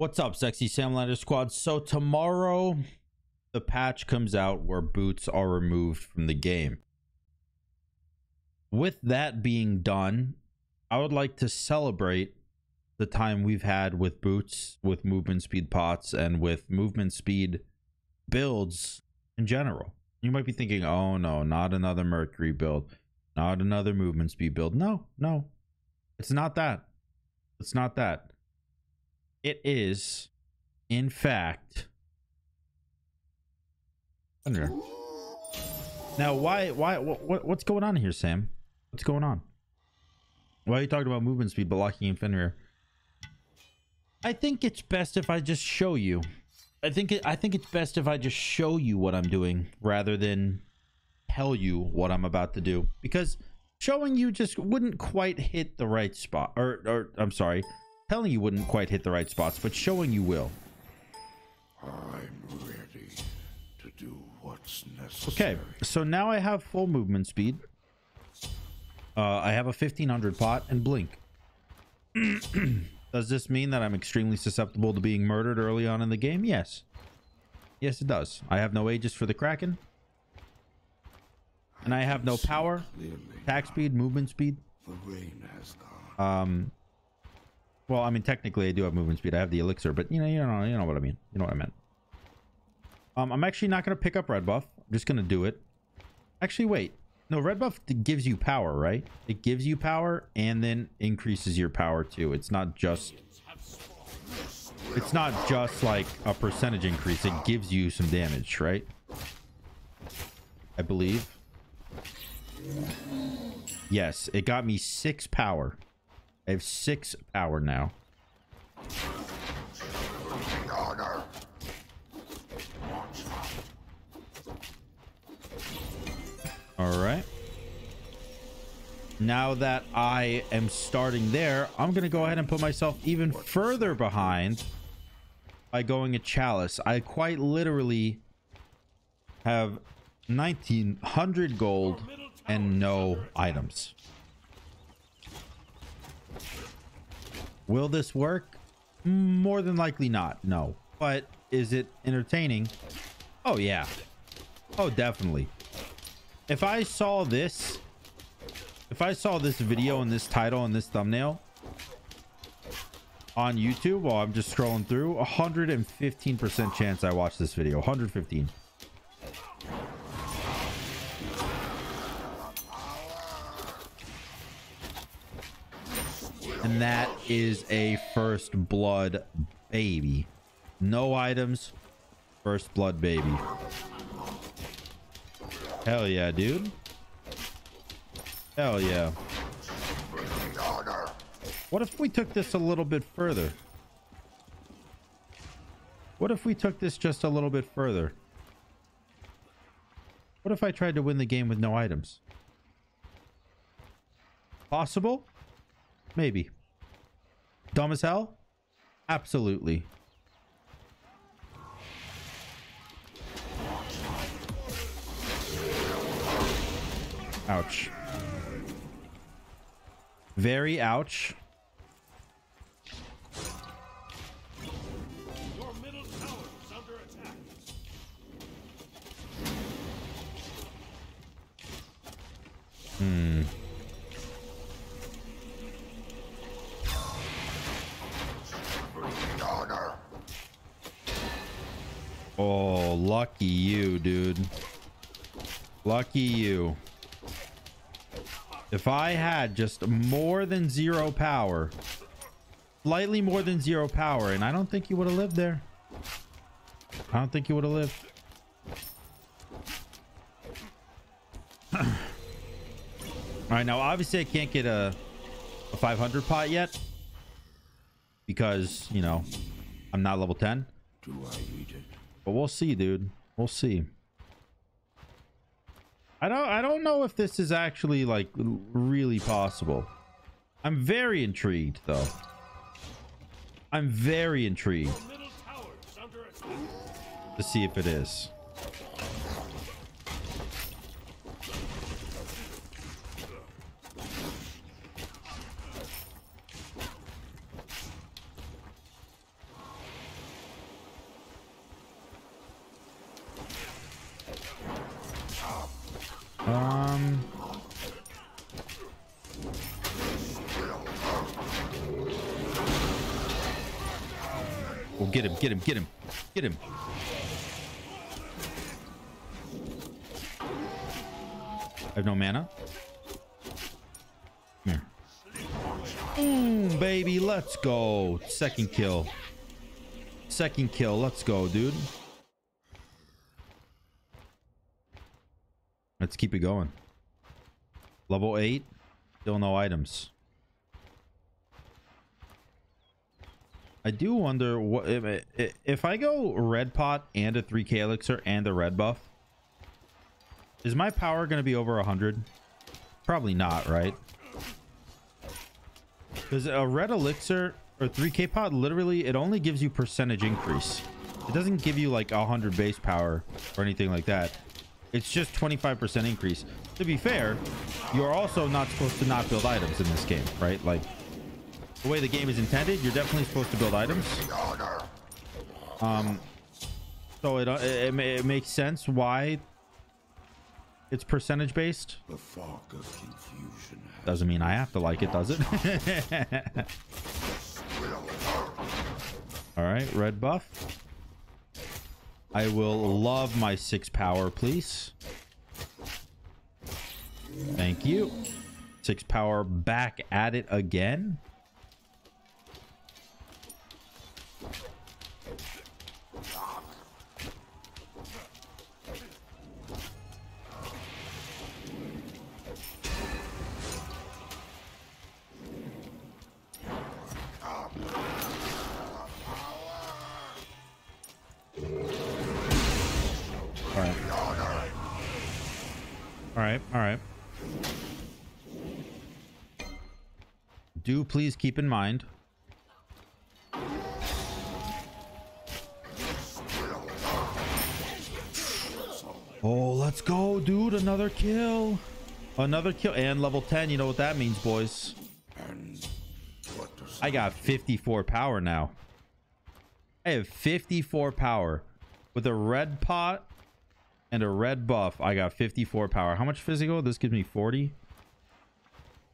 What's up, sexy Samlander squad? So tomorrow the patch comes out where boots are removed from the game. With that being done, I would like to celebrate the time we've had with boots, with movement speed pots, and with movement speed builds in general. You might be thinking, oh no, not another Mercury build, not another movement speed build. No, no, it's not that. It's not that. It is, in fact, Thunder. Now, why, why, what, what's going on here, Sam? What's going on? Why are you talking about movement speed blocking in Fenrir? I think it's best if I just show you. I think it, I think it's best if I just show you what I'm doing rather than tell you what I'm about to do because showing you just wouldn't quite hit the right spot or or I'm sorry, telling you wouldn't quite hit the right spots, but showing you will. I'm ready to do what's necessary. Okay, so now I have full movement speed. Uh, I have a 1500 pot and blink. Does this mean that I'm extremely susceptible to being murdered early on in the game? Yes. Yes, it does. I have no Aegis for the Kraken. And I have no power, attack speed, movement speed. the rain has gone. Um, well, I mean, technically I do have movement speed. I have the elixir, but you know, you know, you know what I mean. You know what I meant. Um, I'm actually not going to pick up red buff. I'm just going to do it. Actually, wait. No, red buff gives you power, right? It gives you power and then increases your power too. It's not just it's not just like a percentage increase. It gives you some damage, right? I believe. Yes, it got me six power. I have six power now. All right. Now that I am starting there, I'm going to go ahead and put myself even further behind by going a chalice. I quite literally have 1900 gold and no items. Will this work? More than likely not. No. But is it entertaining? Oh yeah. Oh, definitely. If I saw this, if I saw this video and this title and this thumbnail on YouTube while I'm just scrolling through, 115% chance I watch this video. 115. And that is a first blood baby. No items. First blood baby. Hell yeah, dude. Hell yeah. What if we took this a little bit further? What if we took this just a little bit further? What if I tried to win the game with no items? Possible? Maybe. Dumb as hell? Absolutely. Ouch. Very ouch. Oh, lucky you, dude. Lucky you. If I had just more than zero power, slightly more than zero power, and I don't think you would have lived there. I don't think you would have lived. All right, now obviously I can't get a, a 500 pot yet because, you know, I'm not level 10. Do I it? But we'll see, dude. We'll see. I don't I don't know if this is actually like really possible. I'm very intrigued though. I'm very intrigued Your middle tower is under attack. to see if it is. Um. Well, get him, get him, get him, get him. I have no mana. Come here. Mm, baby, let's go. Second kill. Second kill. Let's go, dude. Let's keep it going. Level 8. Still no items. I do wonder what if, if I go red pot and a 3k elixir and a red buff. Is my power going to be over 100? Probably not, right? Because a red elixir or 3k pot literally it only gives you percentage increase. It doesn't give you like 100 base power or anything like that. It's just 25% increase. To be fair, you're also not supposed to not build items in this game, right? Like the way the game is intended, you're definitely supposed to build items. Um, so it, it, it makes sense why it's percentage based. The fog of confusion Doesn't mean I have to like it, does it? All right, red buff. I will love my six power, please. Thank you. Six power back at it again. All right. All right. All right. Do please keep in mind. Oh, let's go, dude. Another kill. Another kill. And level 10. You know what that means, boys. I got 54 power now. I have 54 power. With a red pot and a red buff, I got 54 power. How much physical? This gives me 40.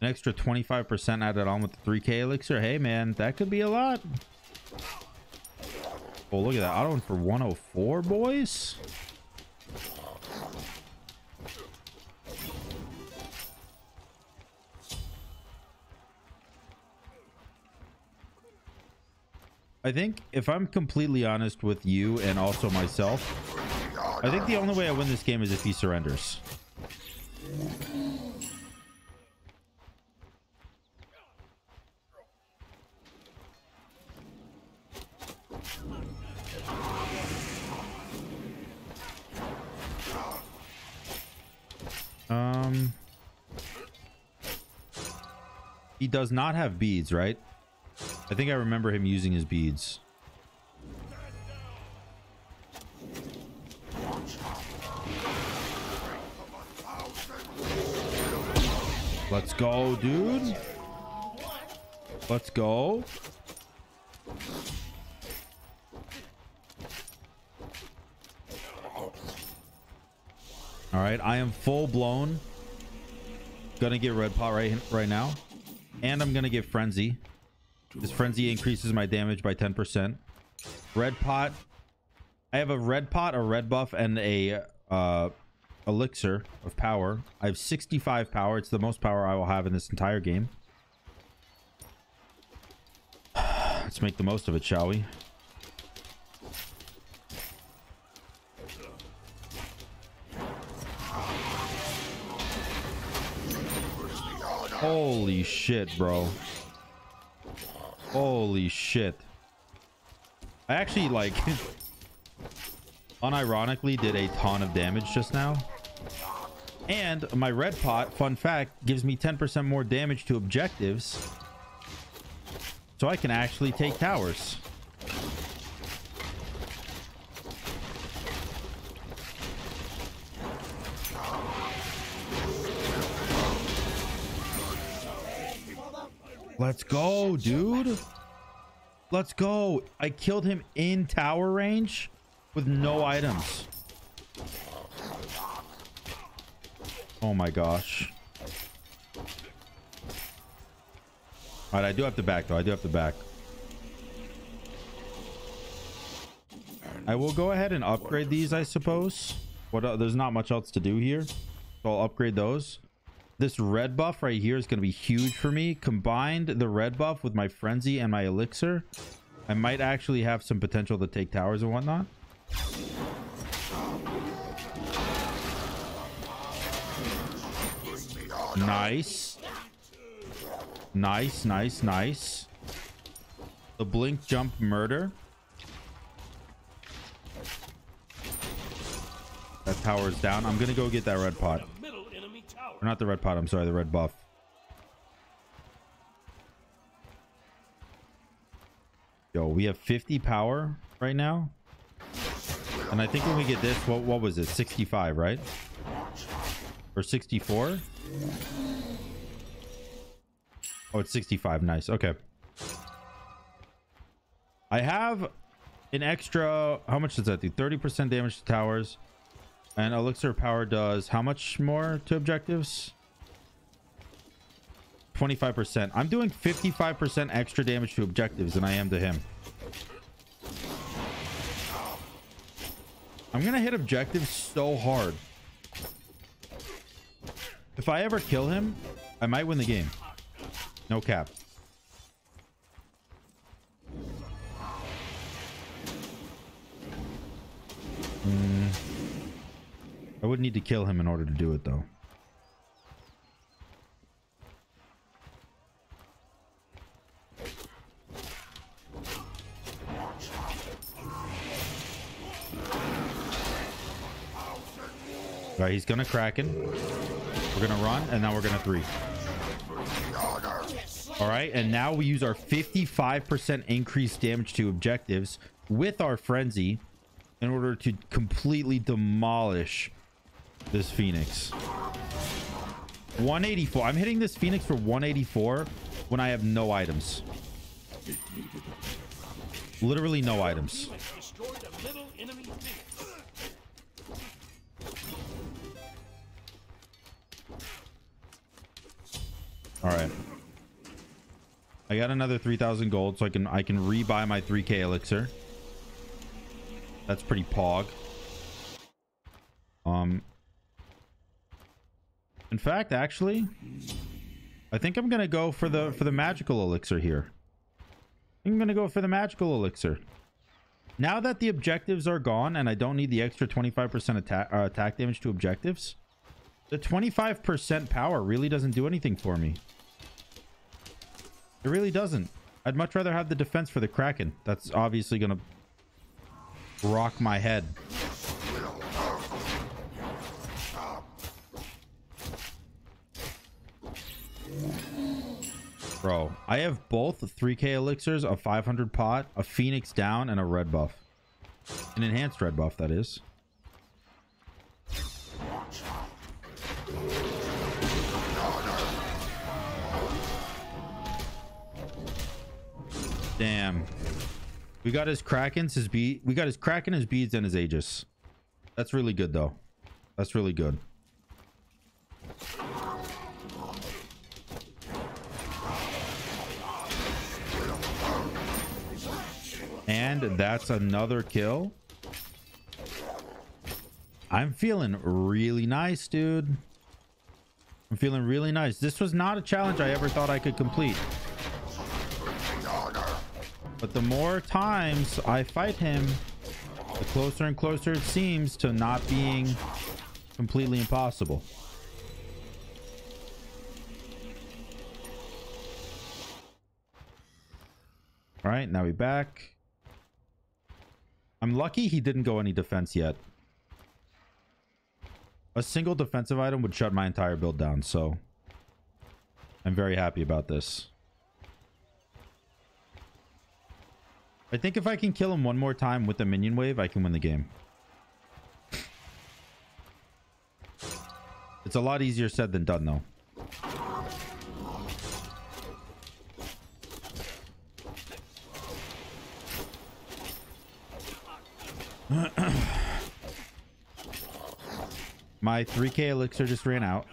An extra 25% added on with the 3k elixir. Hey, man, that could be a lot. Oh, look at that. Auto for 104, boys. I think if I'm completely honest with you and also myself, I think the only way I win this game is if he surrenders. Um, he does not have beads, right? I think I remember him using his beads. Let's go, dude. Let's go. All right, I am full blown. Gonna get red pot right right now, and I'm gonna get frenzy. This frenzy increases my damage by 10%. Red pot. I have a red pot, a red buff, and a uh, elixir of power. I have 65 power. It's the most power I will have in this entire game. Let's make the most of it, shall we? Holy shit, bro. Holy shit. I actually, like, unironically did a ton of damage just now. And my red pot, fun fact, gives me 10% more damage to objectives. So I can actually take towers. Let's go, dude. Let's go. I killed him in tower range with no items. Oh my gosh. All right, I do have to back though. I do have to back. I will go ahead and upgrade these, I suppose. What? Uh, there's not much else to do here. So I'll upgrade those. This red buff right here is going to be huge for me. Combined the red buff with my frenzy and my elixir, I might actually have some potential to take towers and whatnot. Nice. Nice, nice, nice. The blink jump murder. That tower is down. I'm gonna go get that red pot. Or not the red pot, I'm sorry, the red buff. Yo, we have 50 power right now. And I think when we get this, what what was it? 65, right? Or 64? Oh, it's 65. Nice. Okay. I have an extra. How much does that do? 30% damage to towers. And elixir power does how much more to objectives? 25%. I'm doing 55% extra damage to objectives than I am to him. I'm gonna hit objectives so hard. If I ever kill him, I might win the game. No cap. Mm. I would need to kill him in order to do it, though. All right, he's gonna Kraken. We're gonna run, and now we're gonna three. All right, and now we use our 55% increased damage to objectives with our frenzy in order to completely demolish this phoenix. 184. I'm hitting this phoenix for 184 when I have no items. Literally no items. All right. I got another 3000 gold so I can I can rebuy my 3k elixir. That's pretty pog. Um In fact, actually, I think I'm to go for the for the magical elixir here. I'm to go for the magical elixir. Now that the objectives are gone and I don't need the extra 25% attack uh, attack damage to objectives, the 25% power really doesn't do anything for me. It really doesn't. I'd much rather have the defense for the Kraken. That's obviously going to rock my head. Bro, I have both 3k elixirs, a 500 pot, a phoenix down, and a red buff. An enhanced red buff, that is. Damn. We got his Krakens, his bead. We got his Kraken, his beads, and his Aegis. That's really good, though. That's really good. And that's another kill. I'm feeling really nice, dude. I'm feeling really nice. This was not a challenge I ever thought I could complete. But the more times I fight him, the closer and closer it seems to not being completely impossible. All right, now we back. I'm lucky he didn't go any defense yet. A single defensive item would shut my entire build down, so I'm very happy about this. I think if I can kill him one more time with the minion wave, I can win the game. It's a lot easier said than done, though. My 3k elixir just ran out.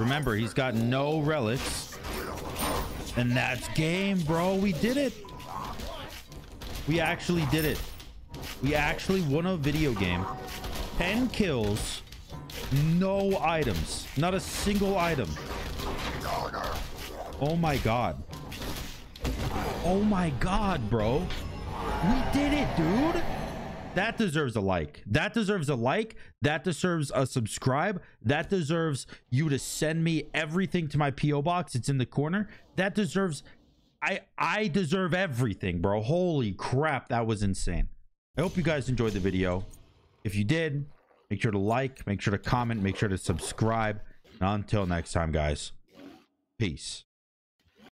Remember, he's got no relics. And that's game, bro. We did it. We actually did it. We actually won a video game. 10 kills. No items. Not a single item. Oh my god. Oh my god, bro. We did it, dude. That deserves a like. That deserves a like. That deserves a subscribe. That deserves you to send me everything to my PO box. It's in the corner. That deserves I I deserve everything, bro. Holy crap, that was insane. I hope you guys enjoyed the video. If you did, make sure to like, make sure to comment, make sure to subscribe. And until next time, guys. Peace.